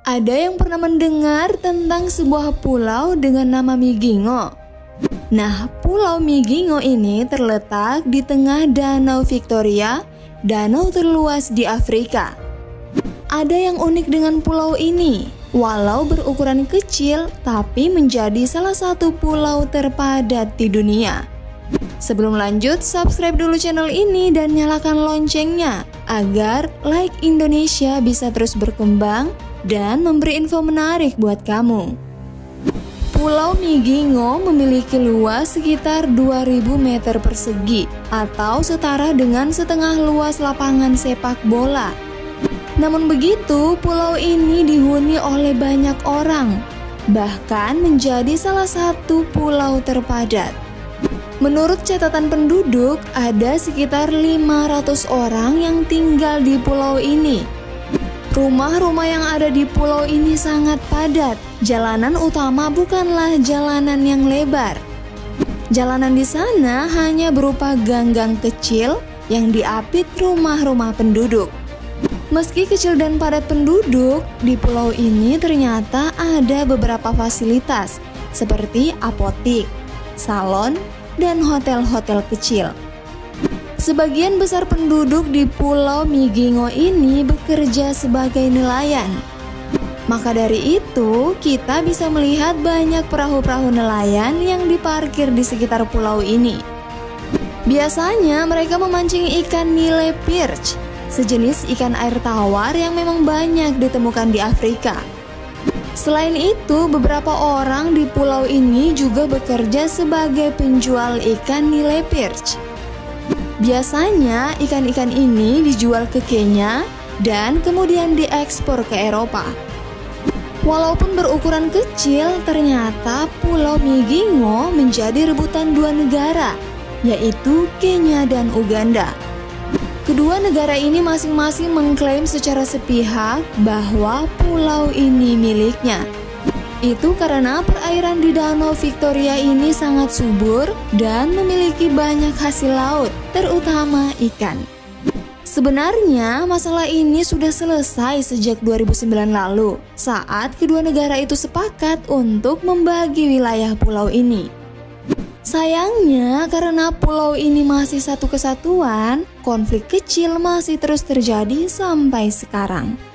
Ada yang pernah mendengar tentang sebuah pulau dengan nama Migingo? Nah, Pulau Migingo ini terletak di tengah Danau Victoria, danau terluas di Afrika. Ada yang unik dengan pulau ini, walau berukuran kecil, tapi menjadi salah satu pulau terpadat di dunia. Sebelum lanjut, subscribe dulu channel ini dan nyalakan loncengnya agar Like Indonesia bisa terus berkembang dan memberi info menarik buat kamu. Pulau Migingo memiliki luas sekitar 2000 meter persegi atau setara dengan setengah luas lapangan sepak bola. Namun begitu, pulau ini dihuni oleh banyak orang, bahkan menjadi salah satu pulau terpadat. Menurut catatan penduduk, ada sekitar 500 orang yang tinggal di pulau ini. Rumah-rumah yang ada di pulau ini sangat padat. Jalanan utama bukanlah jalanan yang lebar. Jalanan di sana hanya berupa gang-gang kecil yang diapit rumah-rumah penduduk. Meski kecil dan padat penduduk, di pulau ini ternyata ada beberapa fasilitas seperti apotik, salon, dan hotel-hotel kecil. Sebagian besar penduduk di Pulau Migingo ini bekerja sebagai nelayan. Maka dari itu, kita bisa melihat banyak perahu-perahu nelayan yang diparkir di sekitar pulau ini. Biasanya mereka memancing ikan nile perch, sejenis ikan air tawar yang memang banyak ditemukan di Afrika. Selain itu, beberapa orang di pulau ini juga bekerja sebagai penjual ikan nile perch. Biasanya ikan-ikan ini dijual ke Kenya dan kemudian diekspor ke Eropa. Walaupun berukuran kecil, ternyata Pulau Migingo menjadi rebutan dua negara, yaitu Kenya dan Uganda. Kedua negara ini masing-masing mengklaim secara sepihak bahwa pulau ini miliknya. Itu karena perairan di Danau Victoria ini sangat subur dan memiliki banyak hasil laut, terutama ikan. Sebenarnya masalah ini sudah selesai sejak 2009 lalu saat kedua negara itu sepakat untuk membagi wilayah pulau ini. Sayangnya karena pulau ini masih satu kesatuan, konflik kecil masih terus terjadi sampai sekarang.